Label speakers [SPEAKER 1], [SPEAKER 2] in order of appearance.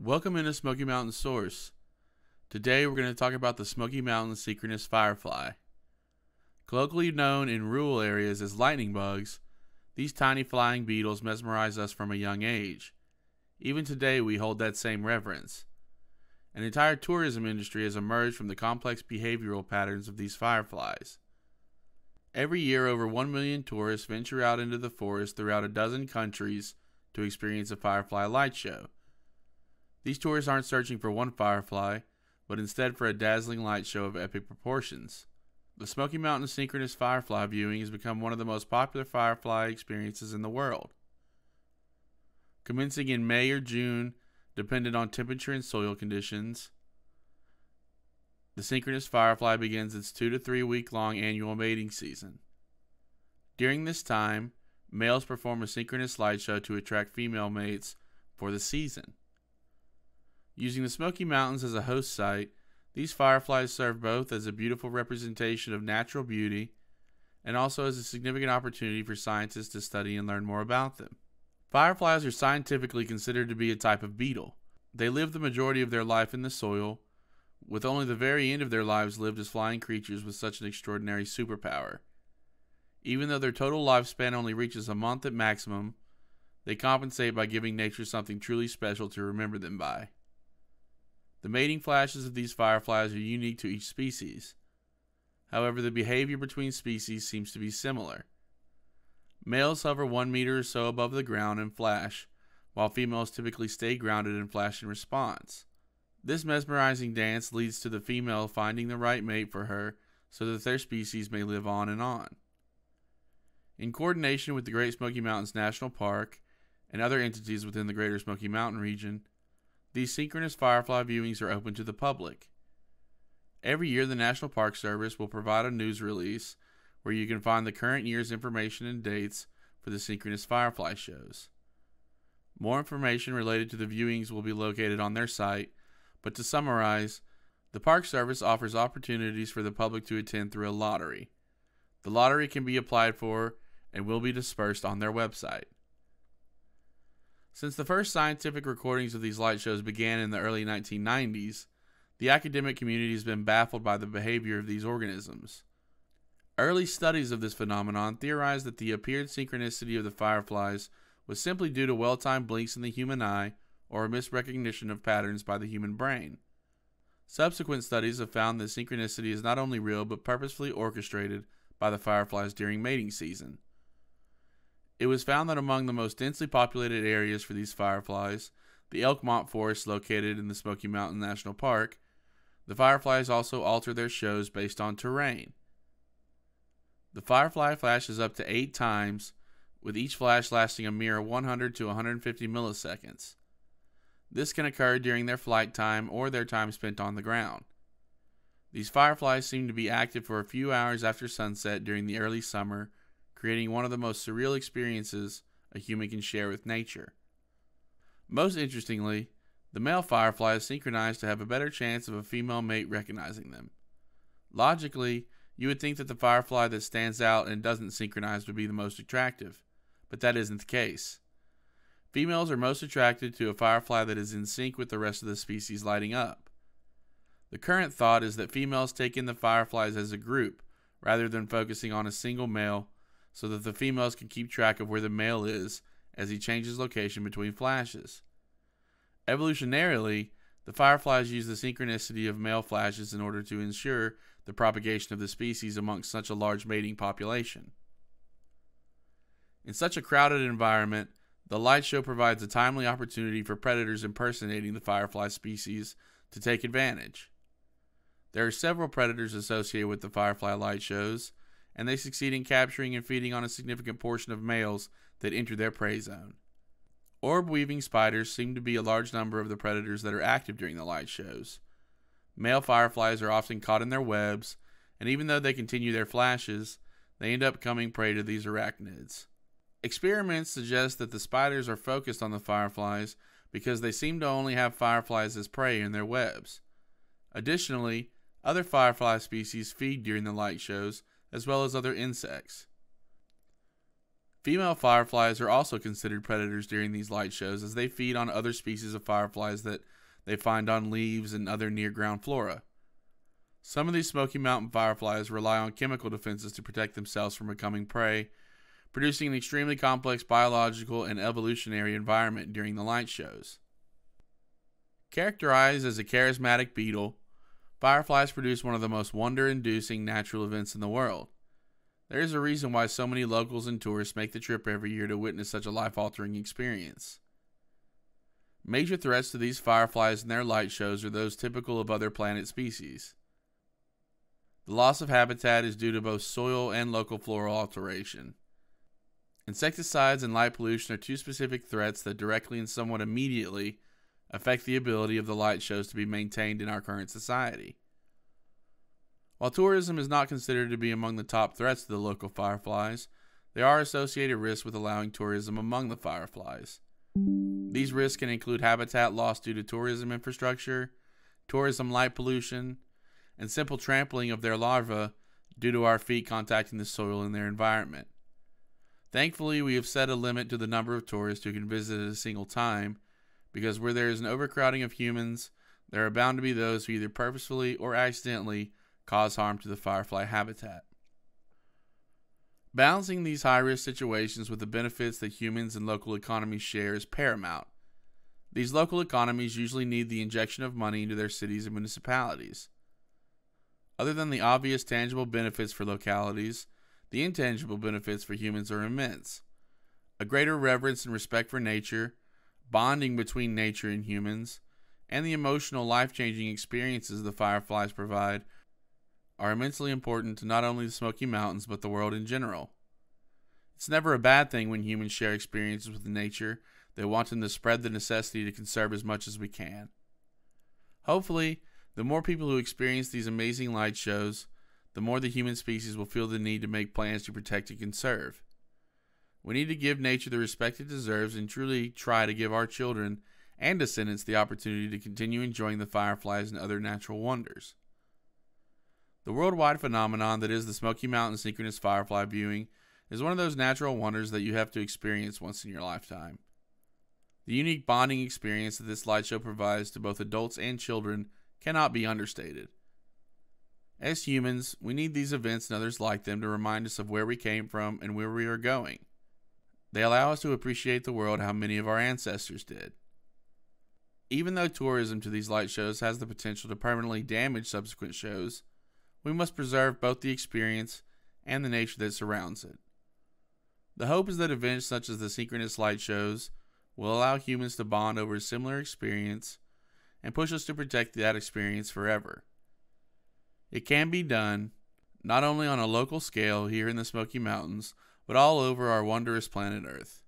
[SPEAKER 1] Welcome into Smoky Mountain Source. Today we're going to talk about the Smoky Mountain synchronous firefly. Colloquially known in rural areas as lightning bugs, these tiny flying beetles mesmerize us from a young age. Even today we hold that same reverence. An entire tourism industry has emerged from the complex behavioral patterns of these fireflies. Every year, over 1 million tourists venture out into the forest throughout a dozen countries to experience a firefly light show. These tourists aren't searching for one firefly, but instead for a dazzling light show of epic proportions. The Smoky Mountain synchronous firefly viewing has become one of the most popular firefly experiences in the world. Commencing in May or June, dependent on temperature and soil conditions, the synchronous firefly begins its two to three week long annual mating season. During this time, males perform a synchronous light show to attract female mates for the season. Using the Smoky Mountains as a host site, these fireflies serve both as a beautiful representation of natural beauty and also as a significant opportunity for scientists to study and learn more about them. Fireflies are scientifically considered to be a type of beetle. They live the majority of their life in the soil, with only the very end of their lives lived as flying creatures with such an extraordinary superpower. Even though their total lifespan only reaches a month at maximum, they compensate by giving nature something truly special to remember them by. The mating flashes of these fireflies are unique to each species. However, the behavior between species seems to be similar. Males hover one meter or so above the ground and flash, while females typically stay grounded and flash in response. This mesmerizing dance leads to the female finding the right mate for her so that their species may live on and on. In coordination with the Great Smoky Mountains National Park and other entities within the Greater Smoky Mountain region, these synchronous firefly viewings are open to the public. Every year, the National Park Service will provide a news release where you can find the current year's information and dates for the synchronous firefly shows. More information related to the viewings will be located on their site, but to summarize, the Park Service offers opportunities for the public to attend through a lottery. The lottery can be applied for and will be dispersed on their website. Since the first scientific recordings of these light shows began in the early 1990s, the academic community has been baffled by the behavior of these organisms. Early studies of this phenomenon theorized that the appeared synchronicity of the fireflies was simply due to well timed blinks in the human eye or a misrecognition of patterns by the human brain. Subsequent studies have found that synchronicity is not only real but purposefully orchestrated by the fireflies during mating season. It was found that among the most densely populated areas for these fireflies, the Elkmont Forest located in the Smoky Mountain National Park, the fireflies also alter their shows based on terrain. The firefly flashes up to eight times, with each flash lasting a mere 100 to 150 milliseconds. This can occur during their flight time or their time spent on the ground. These fireflies seem to be active for a few hours after sunset during the early summer creating one of the most surreal experiences a human can share with nature. Most interestingly, the male firefly is synchronized to have a better chance of a female mate recognizing them. Logically, you would think that the firefly that stands out and doesn't synchronize would be the most attractive, but that isn't the case. Females are most attracted to a firefly that is in sync with the rest of the species lighting up. The current thought is that females take in the fireflies as a group rather than focusing on a single male so that the females can keep track of where the male is as he changes location between flashes. Evolutionarily, the fireflies use the synchronicity of male flashes in order to ensure the propagation of the species amongst such a large mating population. In such a crowded environment, the light show provides a timely opportunity for predators impersonating the firefly species to take advantage. There are several predators associated with the firefly light shows, and they succeed in capturing and feeding on a significant portion of males that enter their prey zone. Orb weaving spiders seem to be a large number of the predators that are active during the light shows. Male fireflies are often caught in their webs, and even though they continue their flashes, they end up coming prey to these arachnids. Experiments suggest that the spiders are focused on the fireflies because they seem to only have fireflies as prey in their webs. Additionally, other firefly species feed during the light shows as well as other insects. Female fireflies are also considered predators during these light shows as they feed on other species of fireflies that they find on leaves and other near ground flora. Some of these Smoky Mountain fireflies rely on chemical defenses to protect themselves from becoming prey, producing an extremely complex biological and evolutionary environment during the light shows. Characterized as a charismatic beetle, fireflies produce one of the most wonder inducing natural events in the world. There is a reason why so many locals and tourists make the trip every year to witness such a life altering experience. Major threats to these fireflies and their light shows are those typical of other planet species. The loss of habitat is due to both soil and local floral alteration. Insecticides and light pollution are two specific threats that directly and somewhat immediately affect the ability of the light shows to be maintained in our current society. While tourism is not considered to be among the top threats to the local fireflies, there are associated risks with allowing tourism among the fireflies. These risks can include habitat loss due to tourism infrastructure, tourism light pollution, and simple trampling of their larvae due to our feet contacting the soil in their environment. Thankfully, we have set a limit to the number of tourists who can visit at a single time because where there is an overcrowding of humans, there are bound to be those who either purposefully or accidentally cause harm to the firefly habitat. Balancing these high risk situations with the benefits that humans and local economies share is paramount. These local economies usually need the injection of money into their cities and municipalities. Other than the obvious tangible benefits for localities, the intangible benefits for humans are immense. A greater reverence and respect for nature, bonding between nature and humans, and the emotional life changing experiences the fireflies provide are immensely important to not only the Smoky Mountains but the world in general. It's never a bad thing when humans share experiences with nature They want them to spread the necessity to conserve as much as we can. Hopefully, the more people who experience these amazing light shows, the more the human species will feel the need to make plans to protect and conserve. We need to give nature the respect it deserves and truly try to give our children and descendants the opportunity to continue enjoying the fireflies and other natural wonders. The worldwide phenomenon that is the Smoky Mountain synchronous firefly viewing is one of those natural wonders that you have to experience once in your lifetime. The unique bonding experience that this light show provides to both adults and children cannot be understated. As humans, we need these events and others like them to remind us of where we came from and where we are going. They allow us to appreciate the world how many of our ancestors did. Even though tourism to these light shows has the potential to permanently damage subsequent shows, we must preserve both the experience and the nature that surrounds it. The hope is that events such as the synchronous light shows will allow humans to bond over a similar experience and push us to protect that experience forever. It can be done, not only on a local scale here in the Smoky Mountains, but all over our wondrous planet Earth.